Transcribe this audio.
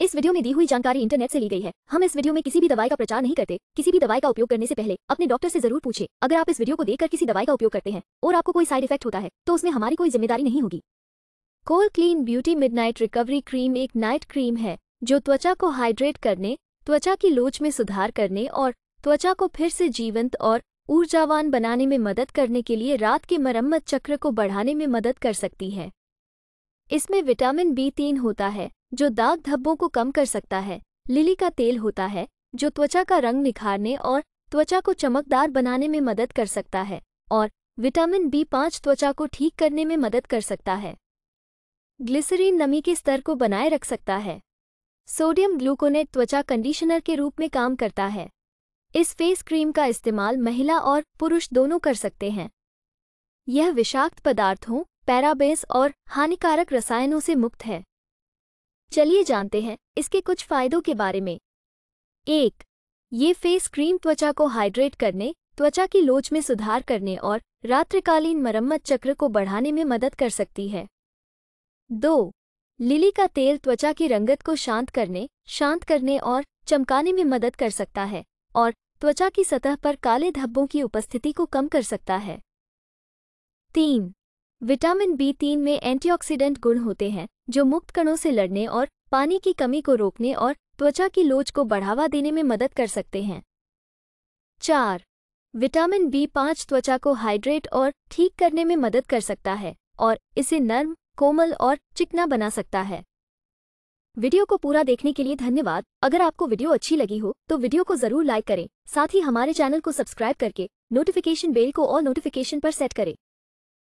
इस वीडियो में दी हुई जानकारी इंटरनेट से ली गई है। हम इस वीडियो में किसी भी दवाई का प्रचार नहीं करते। किसी भी दवाई का उपयोग करने से पहले अपने डॉक्टर से ज़रूर पूछे। अगर आप इस वीडियो को देखकर किसी दवाई का उपयोग करते हैं और आपको कोई साइड इफ़ेक्ट होता है तो उसमें हमारी कोई ज़िम्मेदारी नहीं होगी। कोल clean beauty midnight recovery cream एक नाइट क्रीम है, जो त्वचा को हाइड्रेट करने, त्वचा की लोच में सुधार करने और त्वचा को फिर से जीवंत और ऊर्जावान बनाने में मदद करने के लिए रात के मरम्मत चक्र को बढ़ाने में मदद कर सकती है। इसमें विटामिन बी तीन होता है। जो दाग धब्बों को कम कर सकता है, लिली का तेल होता है, जो त्वचा का रंग निखारने और त्वचा को चमकदार बनाने में मदद कर सकता है, और विटामिन बी पाँच त्वचा को ठीक करने में मदद कर सकता है। ग्लिसरीन नमी के स्तर को बनाए रख सकता है। सोडियम ग्लूकोनेट त्वचा कंडीशनर के रूप में काम करता है। इस फेस क्रीम का इस्तेमाल महिला और पुरुष दोनों कर सकते हैं। यह विषाक्त पदार्थों, पैराबेस और हानिकारक रसायनों से मुक्त है। चलिए जानते हैं इसके कुछ फायदों के बारे में। एक, ये फेस क्रीम त्वचा को हाइड्रेट करने, त्वचा की लोच में सुधार करने और रात्रिकालीन मरम्मत चक्र को बढ़ाने में मदद कर सकती है। दो, लिली का तेल त्वचा की रंगत को शांत करने शांत करने और चमकाने में मदद कर सकता है और त्वचा की सतह पर काले धब्बों की उपस्थिति को कम कर सकता है। तीन विटामिन बी तीन में एंटीऑक्सीडेंट गुण होते हैं, जो मुक्त कणों से लड़ने और पानी की कमी को रोकने और त्वचा की लोच को बढ़ावा देने में मदद कर सकते हैं। चार, विटामिन बी पाँच त्वचा को हाइड्रेट और ठीक करने में मदद कर सकता है और इसे नर्म, कोमल और चिकना बना सकता है। वीडियो को पूरा देखने के लिए धन्यवाद। अगर आपको वीडियो अच्छी लगी हो तो वीडियो को ज़रूर लाइक करें। साथ ही हमारे चैनल को सब्सक्राइब करके नोटिफिकेशन बेल को और नोटिफिकेशन पर सेट करें।